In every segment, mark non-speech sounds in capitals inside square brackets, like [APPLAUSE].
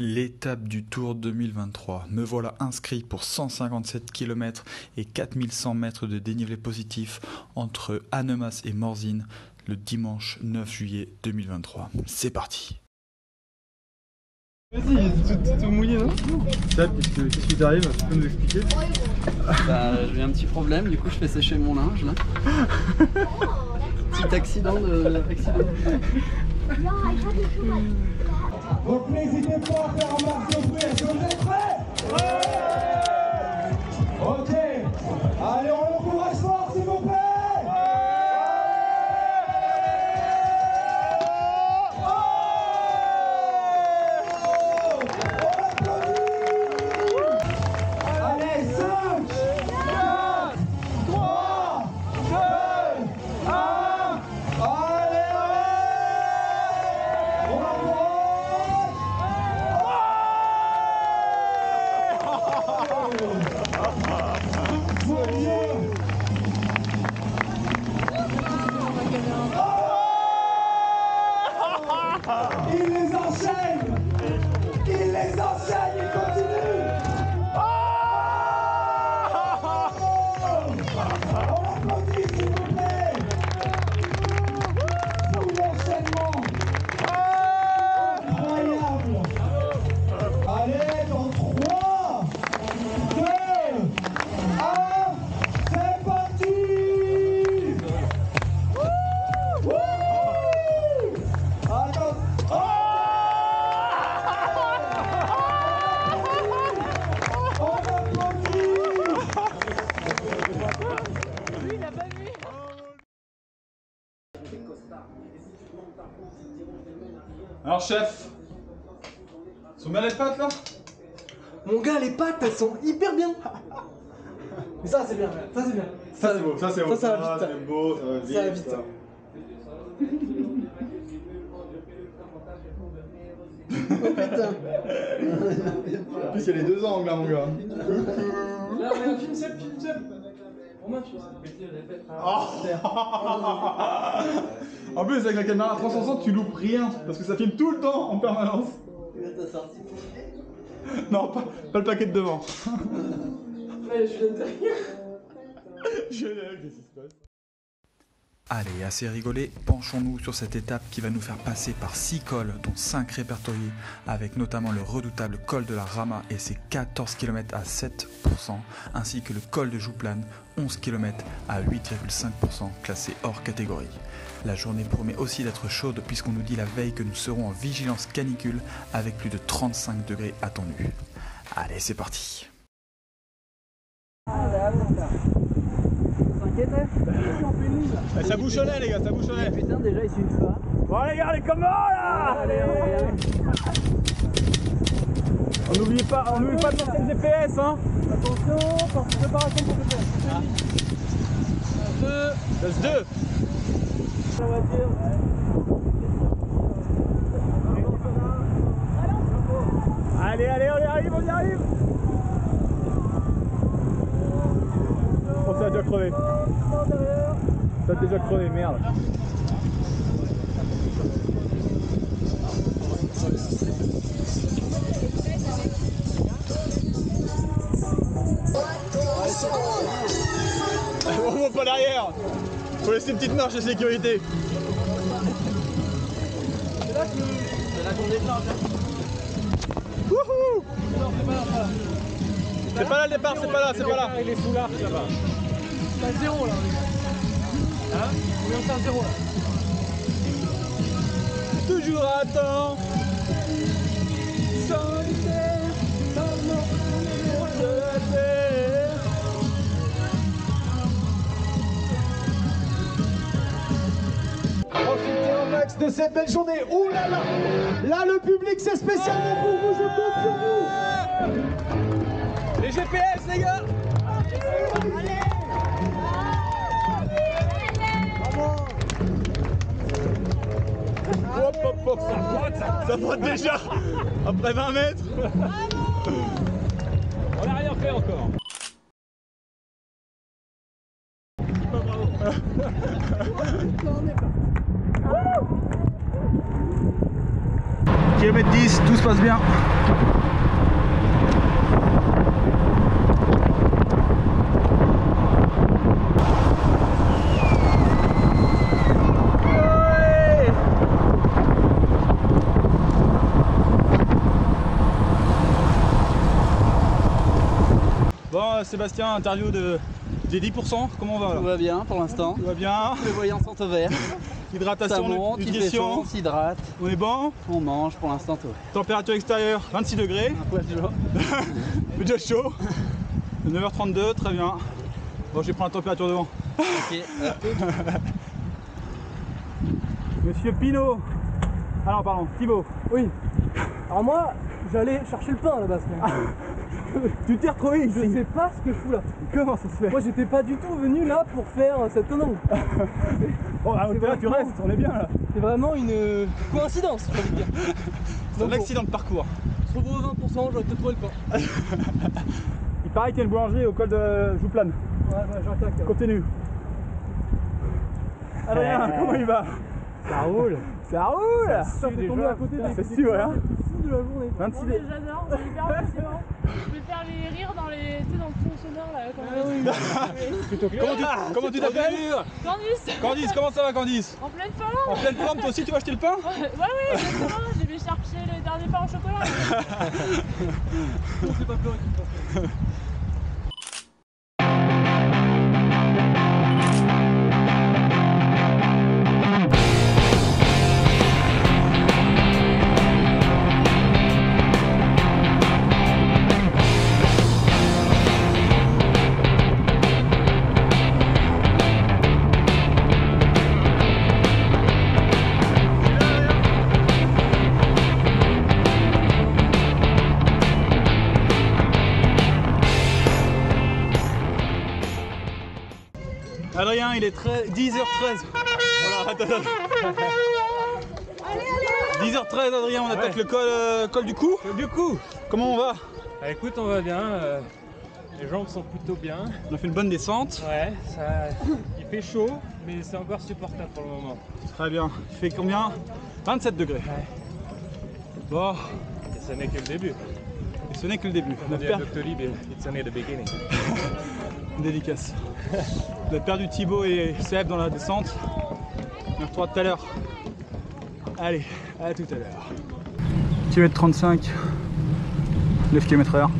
L'étape du Tour 2023. Me voilà inscrit pour 157 km et 4100 mètres de dénivelé positif entre Annemasse et Morzine le dimanche 9 juillet 2023. C'est parti. Vas-y, tout, tout mouillé, non qu'est-ce qui t'arrive? Tu peux nous expliquer? Bah, j'ai un petit problème, du coup je fais sécher mon linge là. [LAUGHS] petit accident de. Accident. Donc n'hésitez pas à faire un max de bruit. Est-ce que vous êtes prêts? Ok. Allez, on Alors, chef Sont bien les pattes là Mon gars, les pattes, elles sont hyper bien. Mais ça, c'est bien. Ça, c'est bien. Ça, c'est beau, ça, c'est beau. Ça, ça va Ah, vite. c'est beau, ça va vite. Ça va vite. ça. Oh putain. En plus, il y a les deux angles là, mon gars. Là, regarde, film Seb, film Seb. Romain, tu En plus, avec la caméra à 360, tu loupes rien parce que ça filme tout le temps en permanence. T'as sorti. Non, pas, pas le paquet de devant. Ouais, je viens de derrière. [LAUGHS] Je qu'est-ce qui se passe? Allez, assez rigolé, penchons-nous sur cette étape qui va nous faire passer par 6 cols, dont 5 répertoriés, avec notamment le redoutable col de la Rama et ses 14 km à 7%, ainsi que le col de Jouplane, 11 km à 8,5%, classé hors catégorie. La journée promet aussi d'être chaude puisqu'on nous dit la veille que nous serons en vigilance canicule avec plus de 35 degrés attendus. Allez, c'est parti Eh, Ça bouchonnait, les gars, ça bouchonnait. Putain, déjà ici une fois. Bon, les gars, les comment là Allez, allez, On n'oublie pas, on n'oublie pas de lancer le GPS, hein Attention, préparation pour le faire. Laisse deux La voiture. Allez, allez, on y arrive, on y arrive Oh, ça a déjà crevé. Ça a déjà crevé, merde. On monte pas derrière Faut laisser une petite marche de sécurité C'est là qu'on déclenche. Wouhou C'est pas là le départ, c'est pas là, c'est pas là Il est sous l'arc là-bas. C'est à zéro là. Hein On est à zéro là. Toujours à temps Solitaire de la terre Profitez au max de cette belle journée. Ouh là là Là, le public, c'est spécialement pour vous. Je compte sur vous. Les GPS les gars Hop hop hop, ça frotte, ça, ça frotte déjà Après 20 mètres On n'a rien fait encore Kilomètre 10, tout se passe bien. Sébastien, interview de, des 10%, comment on va là Tout va bien pour l'instant. Tout va bien Les voyants sont au vert. Ça Hydratation, monte, nutrition, on s'hydrate, on est bon on mange pour l'instant tout. Température extérieure 26 degrés, Un poil chaud. [LAUGHS] déjà chaud. 9h32, très bien. Bon, je vais prendre la température devant. Ok, [LAUGHS] Monsieur Pinot Ah non, pardon, Thibaut. Oui. Alors moi, j'allais chercher le pain à la base. [LAUGHS] Tu t'es retrouvé Je sais pas ce que je fous là. Comment ça se fait Moi, j'étais pas du tout venu là pour faire euh, cette connerie. [LAUGHS] Bon, à c'est là, tu vraiment- restes, on est bien là. C'est vraiment une euh, coïncidence, j'ai envie de dire. C'est un accident de parcours. se retrouve au 20%, j'aurais peut-être trouvé le pain. [LAUGHS] Il paraît qu'il y a une boulangerie au col de Jouplane. Ouais, ouais, j'attaque. Continue. Adrien, comment il va Ça roule. Ça roule Ça fait tombé à côté des C'est sûr, hein de la journée. 26 Non, mais j'adore, c'est hyper impressionnant. Les tu sais, dans le fond sonore là. Comme [LAUGHS] Comment tu comment tu t'appelles Candice, Candice, comment ça va Candice en pleine forme. En pleine forme, toi aussi tu vas acheter le pain Ouais, ouais, exactement. Je vais chercher le dernier pain au chocolat. [LAUGHS] On fait pas ça. Adrien, il est très- 10h13. Voilà, attends, attends. 10h13 Adrien, on attaque le col, euh, col du cou. Du coup, Comment on va? Bah écoute, on va bien. euh, les jambes sont plutôt bien. On a fait une bonne descente. Ouais, ça, il fait chaud, mais c'est encore supportable pour le moment. Très bien. Il fait combien? 27 degrés. Bon, Et ce n'est que le début. et ce n'est que le début. On a dit Doctolib, it's only the beginning. [LAUGHS] dédicace. On a perdu Thibaut et Seb dans la descente. On retrouve tout à l'heure. Allez, à tout à l'heure. Kilomètre 35, 9 km heure.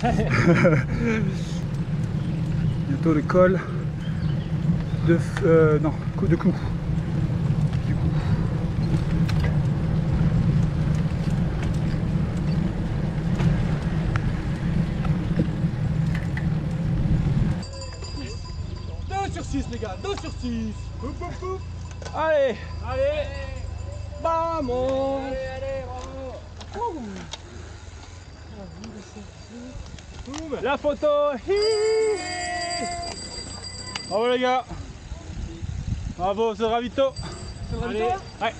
[LAUGHS] Bientôt le col de, euh, non, de clou. Du coup. Deux sur 6 les gars, 2 sur 6. Pouf, pouf, pouf. Allez Allez. Vamos. Allez, allez, bravo. La photo Bravo les gars Bravo ce ravito Allez. Ouais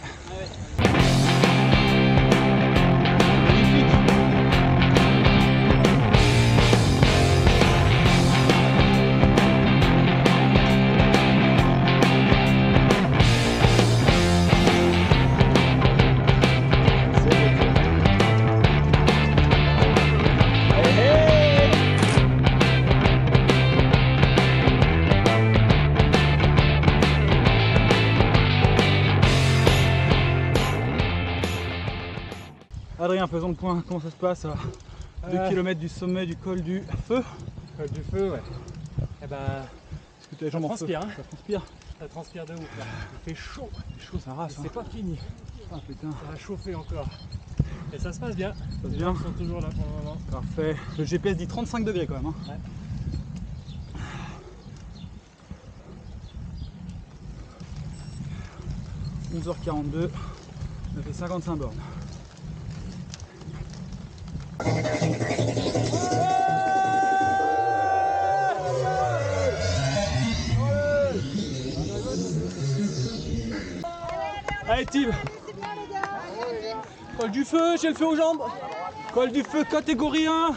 Adrien, faisons le point, comment ça se passe à 2 Euh. km du sommet du col du feu? Col du feu, ouais. Eh ben, que les feu? transpire, hein. Ça transpire ça transpire de ouf là. Il fait chaud. C'est chaud, ça rase. C'est pas fini. Ah putain, Ça va chauffer encore. Et ça se passe bien. ça se Les bien. jambes sont toujours là pour le moment. Parfait. Le GPS dit 35 degrés quand même. Hein. Ouais. – 11h42, on a fait 55 bornes. Allez Tim Col du feu, j'ai le feu aux jambes. Col du feu catégorie 1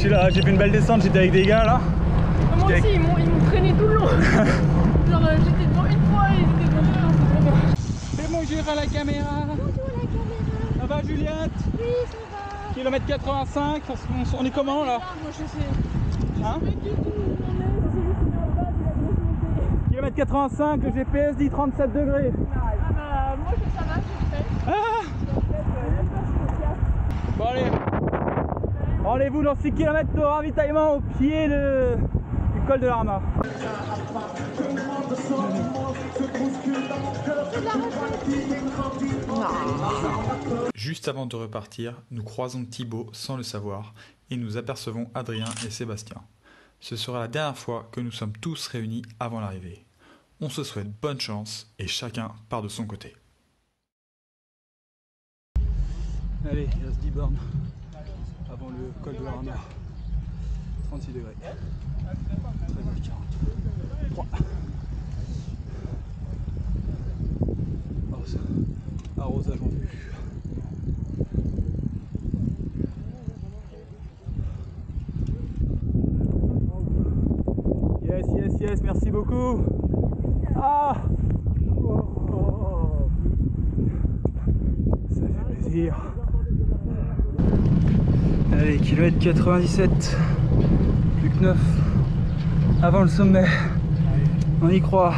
j'ai fait une belle descente, j'étais avec des gars là. Moi J'étais aussi, ils m'ont ils m'ont traîné tout le long. [LAUGHS] Genre, euh, j'étais devant une fois et ils étaient devant deux, c'est trop bien. Fais bonjour à la caméra. Ça va Juliette? Oui, ça va. Kilomètre 85, on, on est comment là? Ah, moi je sais. Hein? du tout la. Kilomètre 85, le GPS dit 37 degrés. Ah bah, moi je ça va, je sais. Ah. Bon allez Rendez-vous dans 6 km de ravitaillement au pied de- du col de la Rama. Juste avant de repartir, nous croisons Thibaut sans le savoir et nous apercevons Adrien et Sébastien. Ce sera la dernière fois que nous sommes tous réunis avant l'arrivée. On se souhaite bonne chance et chacun part de son côté. Allez, il reste 10 bornes avant le col de la Rama. 36 degrés. 13h40. 3. Arrosage en vue. Yes, yes, yes, merci beaucoup. Ah Oh, oh, oh. Ça fait plaisir. Allez, kilomètre 97, plus que 9, avant le sommet. On y croit.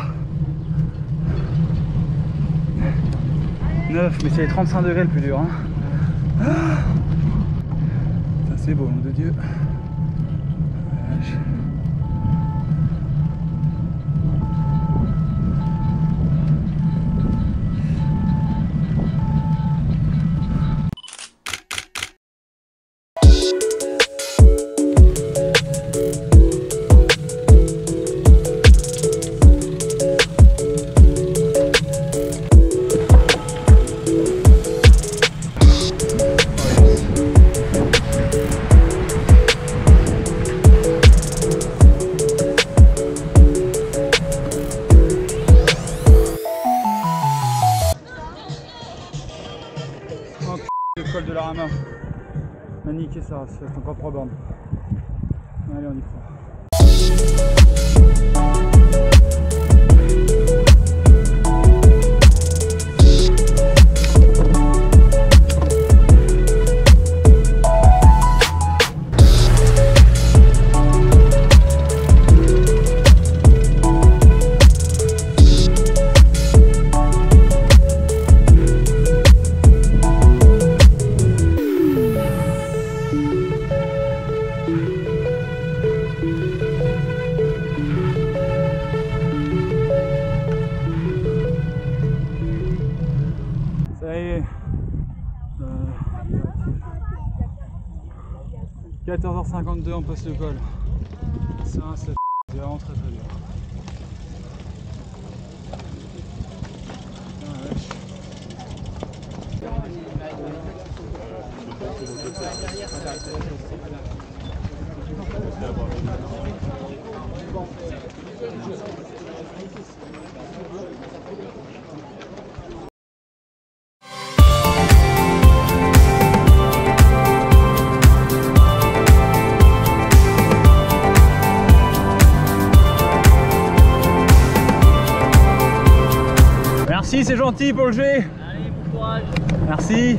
9, mais c'est les 35 degrés le plus dur. Hein. Ah. C'est beau, nom de Dieu. A niqué ça, reste encore 3 bornes. Allez, on y croit. 14h52, on passe le col. Ça, c'est vraiment très très dur. Gentil pour le G. Allez, bon courage. Merci.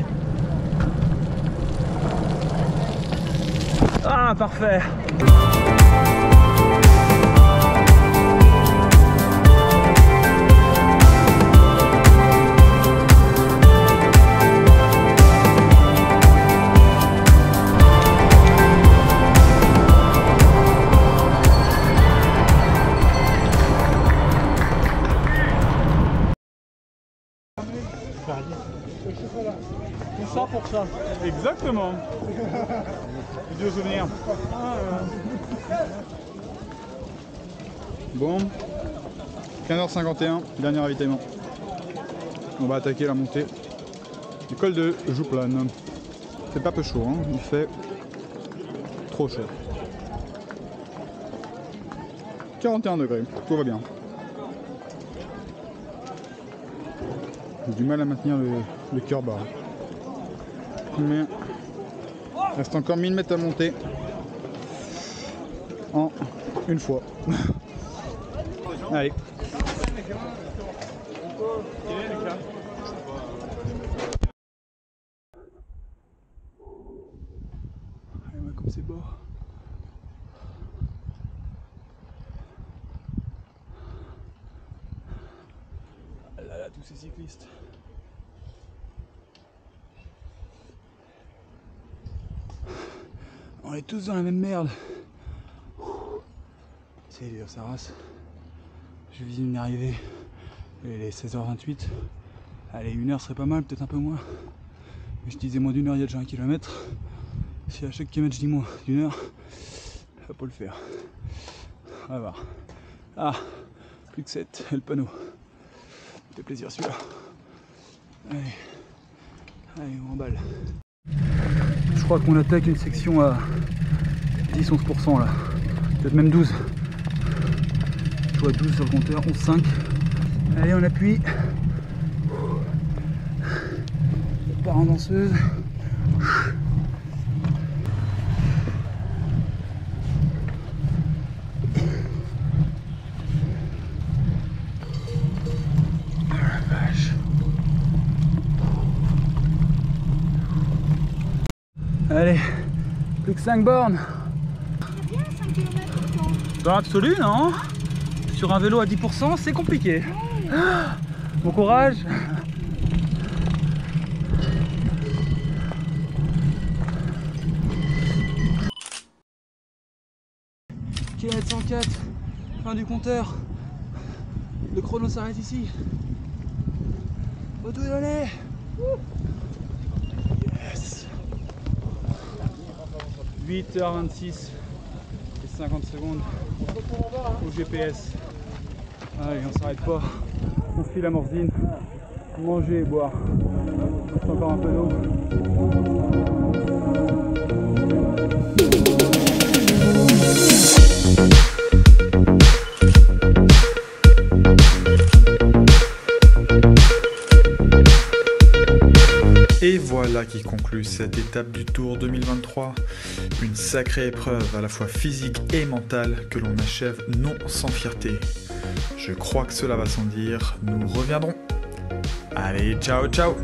Ah, parfait. Bon. 15h51, dernier ravitaillement. On va attaquer la montée du col de Jouplane. C'est pas peu chaud, hein. il fait trop chaud. 41 degrés, tout va bien. J'ai du mal à maintenir le, le cœur bas. Mais il reste encore 1000 mètres à monter en une fois. Allez. Comme c'est beau. Ah là là, tous ces cyclistes. On est tous dans la même merde. C'est dur, ça. Je vise une arrivée. Il est 16h28. Allez, une heure serait pas mal, peut-être un peu moins. Mais je disais moins d'une heure, il y a déjà un kilomètre. Si à chaque kilomètre je dis moins d'une heure, ça va pas le faire. On va voir. Ah, plus que 7, et le panneau. Fait plaisir celui-là. Allez, allez, on emballe. Crois qu'on attaque une section à 10-11% là. Peut-être même 12. Je vois 12 sur le compteur, 11-5. Allez, on appuie. Ça part en danseuse. Plus que 5 bornes. Dans l'absolu, non Sur un vélo à 10%, c'est compliqué. Bon courage. Kilomètre 104, fin du compteur. Le chrono s'arrête ici. Au tout donner. Yes. 8h26 et 50 secondes au GPS. Allez, on s'arrête pas. On file la morzine. Manger et boire. Reste encore un peu d'eau. Voilà qui conclut cette étape du Tour 2023. Une sacrée épreuve à la fois physique et mentale que l'on achève non sans fierté. Je crois que cela va sans dire, nous reviendrons. Allez, ciao ciao